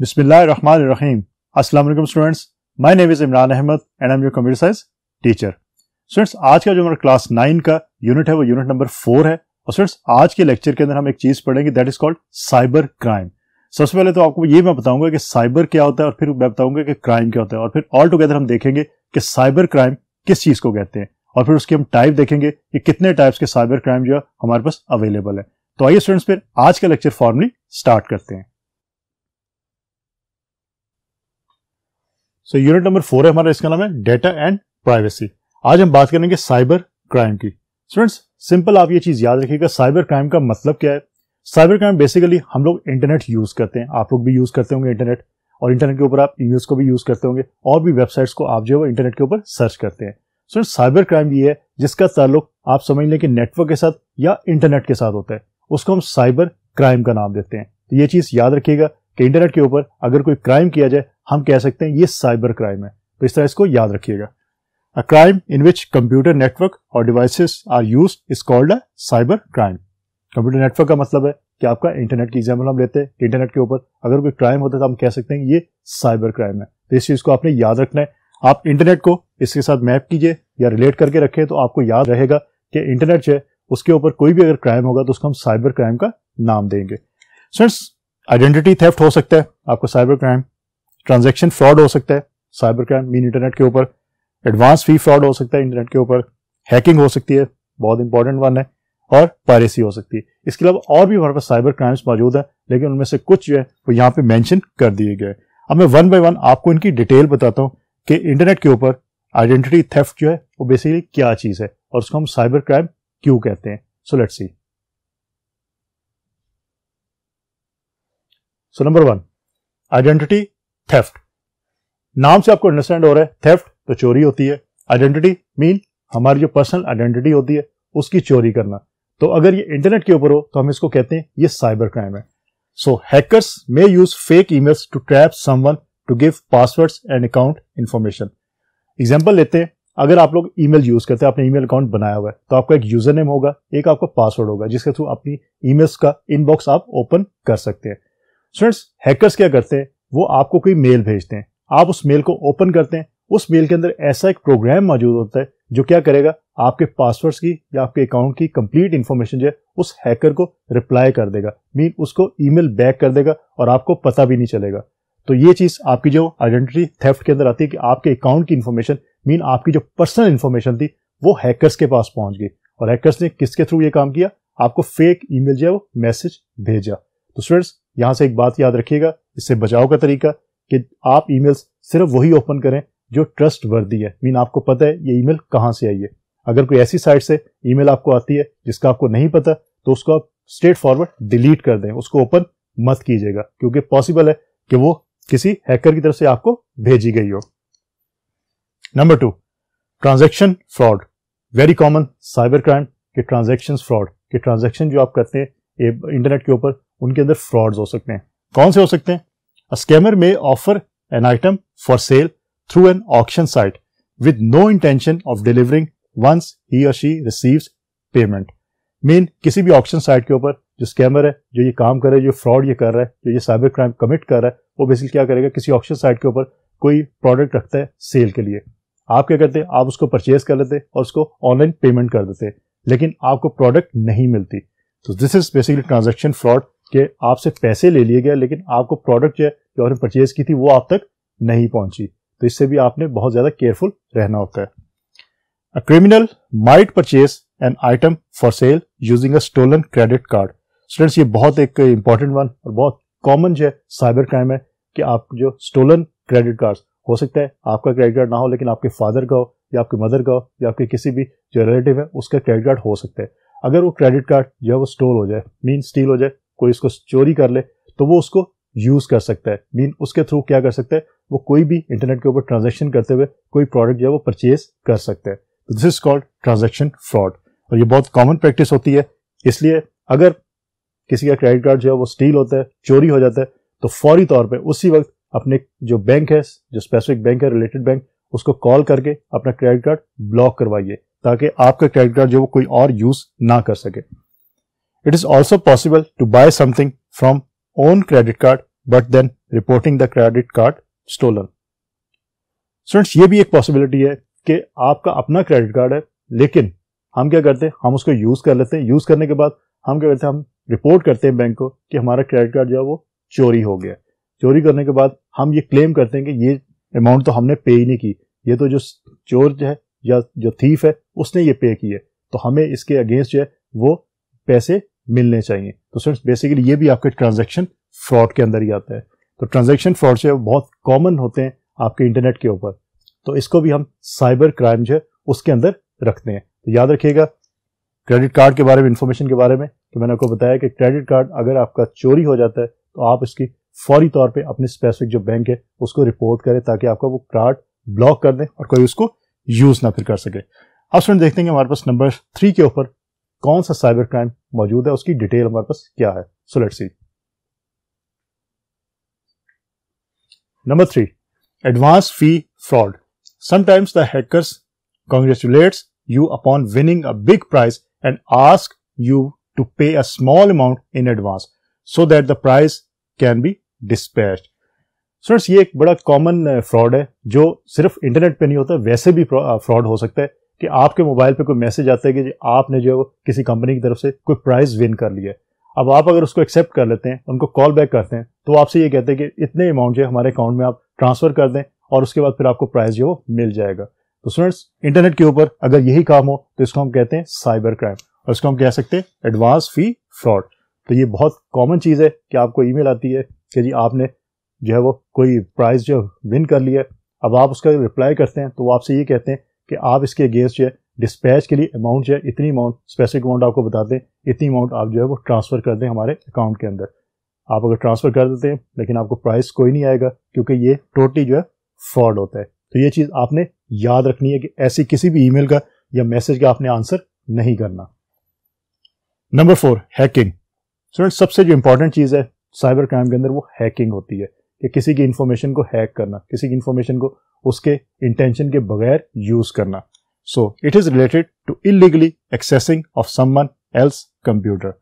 Bismillahirrahmanirrahim. Assalamu alaikum students. My name is Imran Ahmed and I'm your computer science teacher. Students आज का जो हमारा class nine का unit है, वो यूनिट नंबर फोर है और स्टूडेंट्स आज के लेक्चर के अंदर हम एक चीज़ पढ़ेंगे that is called cyber crime सबसे पहले तो आपको ये मैं बताऊँगा कि साइबर क्या होता है और फिर मैं बताऊँगा कि क्राइम क्या होता है और फिर ऑल टुगेदर हम देखेंगे कि साइबर क्राइम किस चीज़ को कहते हैं और फिर उसके हम टाइप देखेंगे कि कितने टाइप्स के साइबर क्राइम जो है हमारे पास अवेलेबल है तो आइए स्टूडेंट्स फिर आज का लेक्चर फॉर्मली स्टार्ट करते हैं सो यूनिट नंबर फोर है हमारा, इसका नाम है डेटा एंड प्राइवेसी आज हम बात करेंगे साइबर क्राइम की। स्टूडेंट्स सिंपल आप ये चीज़ याद रखिएगा साइबर क्राइम का मतलब क्या है? साइबर क्राइम बेसिकली हम लोग इंटरनेट यूज़ करते हैं। आप लोग भी यूज़ करते होंगे इंटरनेट और इंटरनेट के ऊपर आप ईमेल्स को भी यूज़ करते होंगे, और भी वेबसाइट्स को आप जो है इंटरनेट के ऊपर सर्च करते हैं। सो साइबर क्राइम ये है, जिसका ताल्लुक आप समझ लें कि नेटवर्क के साथ या इंटरनेट के साथ होता है। उसको हम साइबर क्राइम का नाम देते हैं। तो ये चीज़ याद रखिएगा कि इंटरनेट के ऊपर अगर कोई क्राइम किया जाए, हम कह सकते हैं ये साइबर क्राइम है। तो इस तरह इसको याद रखिएगा। A crime in which computer network और devices are use is called a cyber crime computer network का मतलब है कि आपका इंटरनेट की एग्ज़ाम्पल हम लेते हैं। इंटरनेट के ऊपर अगर कोई क्राइम होता है तो हम कह सकते हैं ये साइबर क्राइम है। तो इस चीज़ को आपने याद रखना है। आप इंटरनेट को इसके साथ मैप कीजिए या रिलेट करके रखें तो आपको याद रहेगा कि इंटरनेट जो है, उसके ऊपर कोई भी अगर क्राइम होगा तो उसको हम साइबर क्राइम का नाम देंगे। फ्रेंड्स आइडेंटिटी थेफ्ट हो सकता है, आपको साइबर क्राइम ट्रांजेक्शन फ्रॉड हो सकता है साइबर क्राइम मीन इंटरनेट के ऊपर एडवांस फ़ी फ्रॉड हो सकता है इंटरनेट के ऊपर हैकिंग हो सकती है, बहुत इंपॉर्टेंट वन है, और पायरेसी हो सकती है। इसके अलावा और भी हमारे पास साइबर क्राइम्स मौजूद है, लेकिन उनमें से कुछ जो है, वो यहाँ पे मेंशन कर दिए गए अब मैं वन बाय वन आपको इनकी डिटेल बताता हूँ कि इंटरनेट के ऊपर आइडेंटिटी थेफ्ट जो है, वो बेसिकली क्या चीज़ है, और उसको हम साइबर क्राइम क्यों कहते हैं। So let's see so number one identity theft नाम से आपको अंडरस्टैंड हो रहा है थेफ्ट तो चोरी होती है। आइडेंटिटी मीन हमारी जो पर्सनल आइडेंटिटी होती है, उसकी चोरी करना। तो अगर ये इंटरनेट के ऊपर हो तो हम इसको कहते हैं, ये साइबर क्राइम है। So hackers may use fake emails to trap someone to give passwords and account information example लेते हैं, अगर आप लोग ईमेल यूज़ करते हैं, आपने ईमेल अकाउंट बनाया हुआ है तो आपका एक यूज़र नेम होगा, एक आपका पासवर्ड होगा, जिसके थ्रू अपनी ईमेल्स का इनबॉक्स आप ओपन कर सकते हैं। स्टूडेंट्स हैकर्स क्या करते हैं? वो आपको कोई मेल भेजते हैं। आप उस मेल को ओपन करते हैं। उस मेल के अंदर ऐसा एक प्रोग्राम मौजूद होता है जो क्या करेगा? आपके पासवर्ड्स की या आपके अकाउंट की कंप्लीट इंफॉर्मेशन जो है, उस हैकर को रिप्लाई कर देगा। मीन उसको ईमेल बैक कर देगा और आपको पता भी नहीं चलेगा। तो ये चीज़ आपकी जो आइडेंटिटी थेफ्ट के अंदर आती है कि आपके अकाउंट की इंफॉर्मेशन मीन आपकी जो पर्सनल इन्फॉर्मेशन थी, वो हैकर्स के पास पहुँच गई। और हैकर्स ने किसके थ्रू ये काम किया? आपको फेक ईमेल जो है वो मैसेज भेजा। तो स्टूडेंट्स यहाँ से एक बात याद रखिएगा, इससे बचाव का तरीका कि आप ईमेल्स सिर्फ़ वही ओपन करें जो ट्रस्ट वर्दी है। मीन आपको पता है ये ईमेल कहाँ से आई है। अगर कोई ऐसी साइट से ईमेल आपको आती है जिसका आपको नहीं पता तो उसको आप स्ट्रेट फॉरवर्ड डिलीट कर दें। उसको ओपन मत कीजिएगा, क्योंकि पॉसिबल है कि वो किसी हैकर की तरफ़ से आपको भेजी गई हो। Number two, transaction fraud. Very common cyber crime के ट्रांजेक्शन फ्रॉड, के ट्रांजेक्शन जो आप करते हैं इंटरनेट के ऊपर उनके अंदर फ्रॉड्स हो सकते हैं। कौन से हो सकते हैं? A scammer may offer an item for sale through an auction site with no intention of delivering once he or she receives payment. Mean किसी भी ऑप्शन साइट के ऊपर जो स्कैमर है, जो ये काम कर रहा है, जो फ्रॉड ये कर रहा है, जो ये साइबर क्राइम कमिट कर रहा है, वो बेसिकली क्या करेगा? किसी ऑप्शन साइट के ऊपर कोई प्रोडक्ट रखता है सेल के लिए। आप क्या करते हैं? आप उसको परचेज कर लेते और उसको ऑनलाइन पेमेंट कर देते लेकिन आपको प्रोडक्ट नहीं मिलती। तो this is basically transaction fraud कि आपसे पैसे ले लिए गए, लेकिन आपको प्रोडक्ट जो है, जो आपने परचेज की थी, वो आप तक नहीं पहुँची। तो इससे भी आपने बहुत ज़्यादा केयरफुल रहना होता है। A criminal might purchase an item for sale using a stolen credit card students ये बहुत एक इंपॉर्टेंट वन और बहुत कॉमन जो है साइबर क्राइम है कि आप जो स्टोलन क्रेडिट कार्ड हो सकता है आपका क्रेडिट कार्ड ना हो, लेकिन आपके फादर का हो, या आपके मदर का हो, या आपके किसी भी जो रिलेटिव है, उसका क्रेडिट कार्ड हो सकता है। अगर वो क्रेडिट कार्ड जो है, वो स्टोल हो जाए मीन स्टील हो जाए कोई इसको चोरी कर ले तो वो उसको यूज़ कर सकता है। मीन उसके थ्रू क्या कर सकता है? वो कोई भी इंटरनेट के ऊपर ट्रांजेक्शन करते हुए कोई प्रोडक्ट जो है वो परचेज कर सकता है। तो this is called transaction fraud और ये बहुत कॉमन प्रैक्टिस होती है। इसलिए अगर किसी का क्रेडिट कार्ड जो है वो स्टील होता है, चोरी हो जाता है तो फौरी तौर पर उसी वक्त अपने जो बैंक है, जो स्पेसिफिक बैंक है रिलेटेड बैंक उसको कॉल करके अपना क्रेडिट कार्ड ब्लॉक करवाइए, ताकि आपका क्रेडिट कार्ड जो वो कोई और यूज़ ना कर सके। It is also possible to buy something from own credit card, but then reporting the credit card stolen students ये भी एक पॉसिबिलिटी है कि आपका अपना क्रेडिट कार्ड है, लेकिन हम क्या करते हैं? हम उसको यूज़ कर लेते हैं। यूज़ करने के बाद हम क्या करते हैं? हम रिपोर्ट करते हैं बैंक को कि हमारा क्रेडिट कार्ड जो है वो चोरी हो गया। चोरी करने के बाद हम ये क्लेम करते हैं कि ये अमाउंट तो हमने पे ही नहीं की। ये तो जो चोर है या जो थीफ है, उसने ये पे की है। तो हमें इसके अगेंस्ट जो है वो पैसे मिलने चाहिए। तो फ्रेंड्स बेसिकली ये भी आपके ट्रांजेक्शन फ्रॉड के अंदर ही आता है। तो ट्रांजेक्शन फ्रॉड जो है बहुत कॉमन होते हैं आपके इंटरनेट के ऊपर। तो इसको भी हम साइबर क्राइम जो है, उसके अंदर रखते हैं। तो याद रखिएगा क्रेडिट कार्ड के बारे में इंफॉर्मेशन के बारे में तो मैंने आपको बताया कि क्रेडिट कार्ड अगर आपका चोरी हो जाता है तो आप इसकी फौरी तौर पे अपने स्पेसिफिक जो बैंक है, उसको रिपोर्ट करें ताकि आपका वो कार्ड ब्लॉक कर दें और कोई उसको यूज़ ना फिर कर सके। अब स्टूडेंट देखते हैं हमारे पास नंबर थ्री के ऊपर कौन सा साइबर क्राइम मौजूद है, उसकी डिटेल हमारे पास क्या है? So let see number three advance fee fraud sometimes the hackers congratulates you upon winning a big prize and ask you to pay a small amount in advance so that the prize can be dispatch friends ये एक बड़ा common fraud uh, है, जो सिर्फ़ internet पे नहीं होता, वैसे भी फ्रॉड uh, हो सकता है। कि आपके मोबाइल पे कोई मैसेज आता है कि आपने जो किसी कंपनी की तरफ़ से कोई प्राइज विन कर लिया है। अब आप अगर उसको एक्सेप्ट कर लेते हैं, उनको कॉल बैक करते हैं तो आपसे ये कहते हैं कि इतने अमाउंट जो है हमारे अकाउंट में आप ट्रांसफ़र कर दें और उसके बाद फिर आपको प्राइस जो मिल जाएगा। तो स्टूडेंट्स इंटरनेट के ऊपर अगर यही काम हो तो इसको हम कहते हैं साइबर क्राइम और इसको हम कह सकते हैं एडवांस फ़ी फ्रॉड तो ये बहुत कॉमन चीज़ है कि आपको ईमेल आती है कि जी, आपने जो है वो कोई प्राइज जो विन कर लिया अब आप उसका रिप्लाई करते हैं तो वो आपसे ये कहते हैं कि आप इसके अगेंस्ट जो है डिस्पैच के लिए अमाउंट जो है, इतनी अमाउंट स्पेसिफिक अमाउंट आपको बता दें, इतनी अमाउंट आप जो है वो ट्रांसफ़र कर दें हमारे अकाउंट के अंदर। आप अगर ट्रांसफ़र कर देते हैं, लेकिन आपको प्राइस कोई नहीं आएगा, क्योंकि ये टोटली जो है फ्रॉड होता है। तो ये चीज़ आपने याद रखनी है कि ऐसी किसी भी ईमेल का या मैसेज का आपने आंसर नहीं करना। नंबर फोर हैकिंग सबसे जो इंपॉर्टेंट चीज़ है साइबर क्राइम के अंदर वो हैकिंग होती है। कि किसी की इंफॉर्मेशन को हैक करना, किसी की इंफॉर्मेशन को उसके इंटेंशन के बगैर यूज़ करना। So it is related to illegally accessing of someone else computer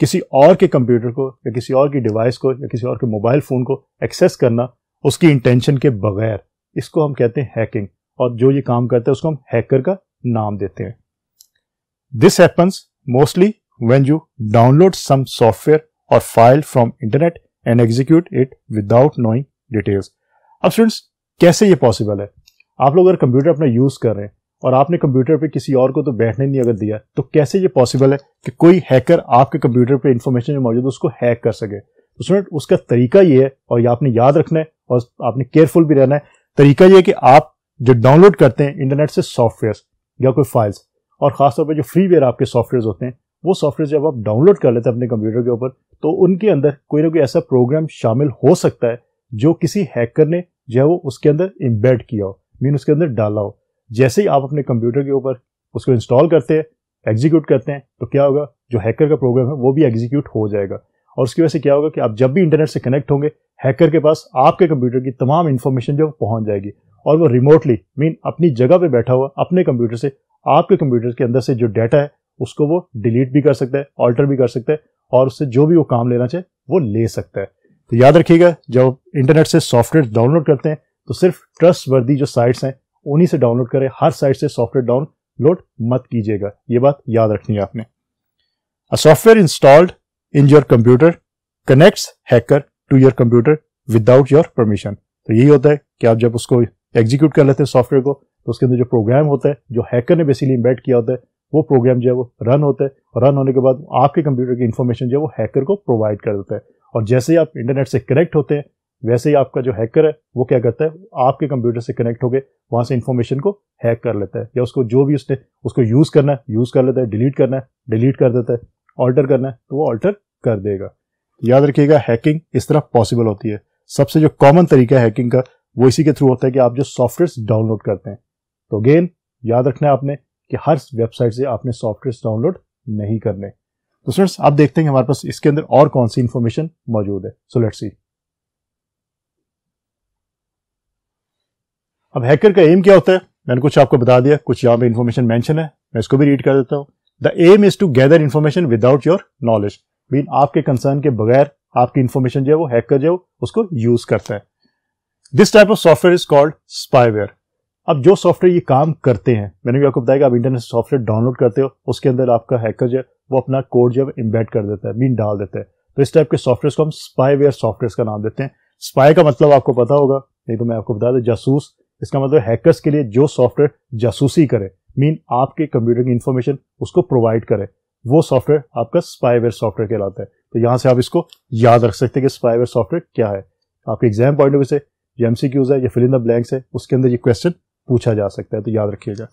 किसी और के कंप्यूटर को, या किसी और की डिवाइस को, या किसी और के मोबाइल फ़ोन को एक्सेस करना उसकी इंटेंशन के बगैर। इसको हम कहते हैं हैकिंग और जो ये काम करता है, उसको हम हैकर का नाम देते हैं। This happens mostly when you download some software और file from internet and execute it without knowing details अब स्टूडेंट्स कैसे ये पॉसिबल है? आप लोग अगर कंप्यूटर अपना यूज़ कर रहे हैं और आपने कंप्यूटर पे किसी और को तो बैठने नहीं अगर दिया तो कैसे ये पॉसिबल है कि कोई हैकर आपके कंप्यूटर पे इंफॉर्मेशन जो मौजूद है उसको हैक कर सके? तो स्टूडेंट उसका तरीका ये है और ये आपने याद रखना है और आपने केयरफुल भी रहना है। तरीका ये है कि आप जो डाउनलोड करते हैं इंटरनेट से सॉफ्टवेयर या कोई फाइल्स और खासतौर पर जो फ्रीवेयर आपके सॉफ्टवेयर होते हैं वो सॉफ्टवेयर जब आप डाउनलोड कर लेते हैं अपने कंप्यूटर के ऊपर तो उनके अंदर कोई ना कोई ऐसा प्रोग्राम शामिल हो सकता है जो किसी हैकर ने जो है वो उसके अंदर इम्बेड किया हो मीन उसके अंदर डाला हो। जैसे ही आप अपने कंप्यूटर के ऊपर उसको इंस्टॉल करते हैं एग्जीक्यूट करते हैं तो क्या होगा? जो हैकर का प्रोग्राम है, वो भी एग्जीक्यूट हो जाएगा। और उसकी वजह से क्या होगा कि आप जब भी इंटरनेट से कनेक्ट होंगे हैकर के पास आपके कंप्यूटर की तमाम इंफॉर्मेशन जो पहुँच जाएगी। और वो रिमोटली मीन अपनी जगह पे बैठा हुआ, अपने कंप्यूटर से, आपके कंप्यूटर के अंदर से जो डाटा है उसको वो डिलीट भी कर सकता है ऑल्टर भी कर सकता है, और उससे जो भी वो काम लेना चाहे, वो ले सकता है। तो याद रखिएगा, जब इंटरनेट से सॉफ्टवेयर डाउनलोड करते हैं तो सिर्फ़ ट्रस्ट वर्दी जो साइट्स हैं, उन्हीं से डाउनलोड करें। हर साइट से सॉफ्टवेयर डाउनलोड मत कीजिएगा। ये बात याद रखनी है आपने। A software installed in your computer connects hacker to your computer without your permission तो यही होता है कि आप जब उसको एग्जीक्यूट कर लेते हैं सॉफ्टवेयर को तो उसके अंदर जो प्रोग्राम होता है, जो हैकर ने बेसिकली इम्बेड किया होता है वो प्रोग्राम जो है वो रन होता है और रन होने के बाद आपके कंप्यूटर की इन्फॉर्मेशन जो है वो हैकर को प्रोवाइड कर देता है। और जैसे ही आप इंटरनेट से कनेक्ट होते हैं, वैसे ही आपका जो हैकर है, वो क्या करता है? आपके कंप्यूटर से कनेक्ट होकर वहाँ से इन्फॉर्मेशन को हैक कर लेता है। या उसको जो भी उसने, उसको यूज़ करना है यूज़ कर लेता है डिलीट करना है डिलीट कर देता है ऑल्टर करना है तो वो ऑल्टर कर देगा। याद रखिएगा हैकिंग इस तरह पॉसिबल होती है। सबसे जो कॉमन तरीका हैकिंग का, वो इसी के थ्रू होता है कि आप जो सॉफ्टवेयर डाउनलोड करते हैं। तो अगेन याद रखना है आपने कि हर वेबसाइट से आपने सॉफ्टवेयर डाउनलोड नहीं करने। तो स्टूडेंट्स आप देखते हैं हमारे पास इसके अंदर और कौन सी इंफॉर्मेशन मौजूद है। सो लेट्स सी अब हैकर का एम क्या होता है? मैंने कुछ आपको बता दिया, कुछ यहाँ पे इंफॉर्मेशन मेंशन है। मैं इसको भी रीड कर देता हूँ। The aim is to gather information without your knowledge mean आपके कंसर्न के बगैर आपकी इंफॉर्मेशन जो है वो हैकर जो है उसको यूज़ करता है। This type of software is called spyware अब जो सॉफ्टवेयर ये काम करते हैं, मैंने भी आपको बताया कि आप इंटरनेट सॉफ्टवेयर डाउनलोड करते हो, उसके अंदर आपका हैकर जो है, वो अपना कोड जो है इम्बेड कर देता है मीन डाल देता है। तो इस टाइप के सॉफ्टवेयर को हम स्पाईवेयर सॉफ्टवेयर का नाम देते हैं। स्पाई का मतलब आपको पता होगा, नहीं तो मैं आपको बता दूँ, जासूस। इसका मतलब हैकर्स के लिए जो सॉफ्टवेयर जासूसी करे मीन आपके कंप्यूटर की इंफॉर्मेशन उसको प्रोवाइड करे, वो सॉफ्टवेयर आपका स्पाईवेयर सॉफ्टवेयर कहलाता है। तो यहाँ से आप इसको याद रख सकते हैं कि स्पाईवेयर सॉफ्टवेयर क्या है। आपके एग्ज़ाम पॉइंट ऑफ़ व्यू से जो एमसीक्यूज है, या फिल इन द ब्लैंक्स है, उसके अंदर ये क्वेश्चन पूछा जा सकता है तो याद रखिएगा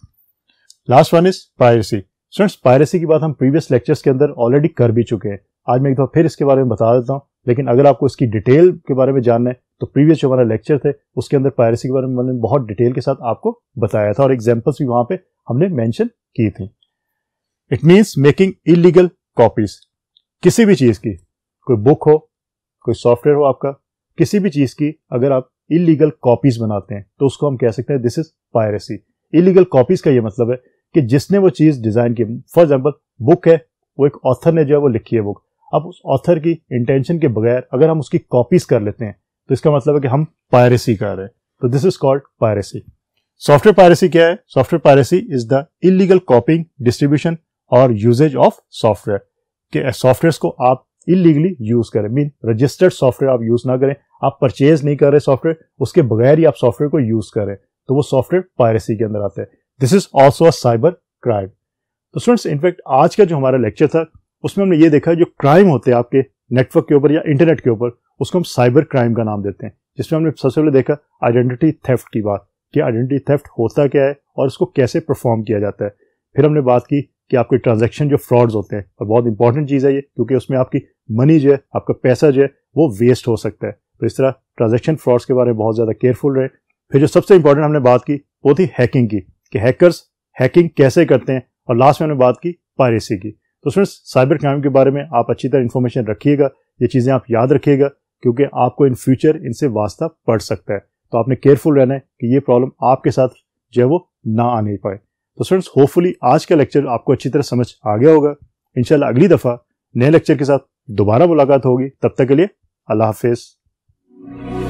last one is piracy students piracy की बात हम प्रीवियस लेक्चर्स के अंदर ऑलरेडी कर भी चुके हैं। आज मैं एक बार फिर इसके बारे में बता देता हूँ, लेकिन अगर आपको इसकी डिटेल के बारे में जानना है तो प्रीवियस जो हमारा लेक्चर थे, उसके अंदर पायरेसी के बारे में मैंने बहुत डिटेल के साथ आपको बताया था, और एग्जाम्पल्स भी वहाँ पे हमने मेंशन की थी। It means making illegal copies किसी भी चीज़ की, कोई बुक हो, कोई सॉफ्टवेयर हो आपका, किसी भी चीज़ की, अगर आप इलीगल कॉपीज बनाते हैं। तो उसको हम कह सकते हैं this is piracy illegal copies का ये मतलब है कि जिसने वो चीज़ डिज़ाइन की फॉर एग्ज़ाम्पल बुक है, वो एक ऑथर ने जो है वो लिखी है बुक अब उस ऑथर की इंटेंशन के बगैर अगर हम उसकी कॉपीज कर लेते हैं तो इसका मतलब है कि हम पायरेसी कर रहे हैं। तो this is called piracy software piracy क्या है? Software piracy is the illegal copying distribution और यूजेज ऑफ़ सॉफ्टवेयर के सॉफ्टवेयर को आप इलीगली यूज़ करें। मीन रजिस्टर्ड सॉफ्टवेयर आप यूज़ ना करें। आप परचेज नहीं कर रहे सॉफ्टवेयर उसके बगैर ही आप सॉफ्टवेयर को यूज़ करें तो वो सॉफ्टवेयर पायरेसी के अंदर आता है। This is also a cyber crime तो स्टूडेंट्स इनफैक्ट आज का जो हमारा लेक्चर था, उसमें हमने ये देखा जो क्राइम होते हैं आपके नेटवर्क के ऊपर या इंटरनेट के ऊपर, उसको हम साइबर क्राइम का नाम देते हैं। जिसमें हमने सबसे पहले देखा आइडेंटिटी थेफ्ट की बात, कि आइडेंटिटी थेफ्ट होता क्या है और उसको कैसे परफॉर्म किया जाता है। फिर हमने बात की कि आपके ट्रांजेक्शन जो फ्रॉड्स होते हैं, और बहुत इंपॉर्टेंट चीज़ है ये, क्योंकि उसमें आपकी मनी जो है, आपका पैसा जो है, वो वेस्ट हो सकता है। तो इस तरह ट्रांजेक्शन फ्रॉड्स के बारे में बहुत ज़्यादा केयरफुल रहे। फिर जो सबसे इंपॉर्टेंट हमने बात की, वो थी हैकिंग की, कि हैकर्स हैकिंग कैसे करते हैं, और लास्ट में हमने बात की पायरेसी की। तो फ्रेंड्स साइबर क्राइम के बारे में आप अच्छी तरह इन्फॉर्मेशन रखिएगा, ये चीज़ें आप याद रखिएगा, क्योंकि आपको इन फ्यूचर इनसे वास्ता पड़ सकता है। तो आपने केयरफुल रहना है कि ये प्रॉब्लम आपके साथ जो है वो ना आने पाए। तो फ्रेंड्स होपफुली आज का लेक्चर आपको अच्छी तरह समझ आ गया होगा। इंशाल्लाह अगली दफ़ा नए लेक्चर के साथ दोबारा मुलाकात होगी। तब तक के लिए अल्लाह हाफिज़। Thank you.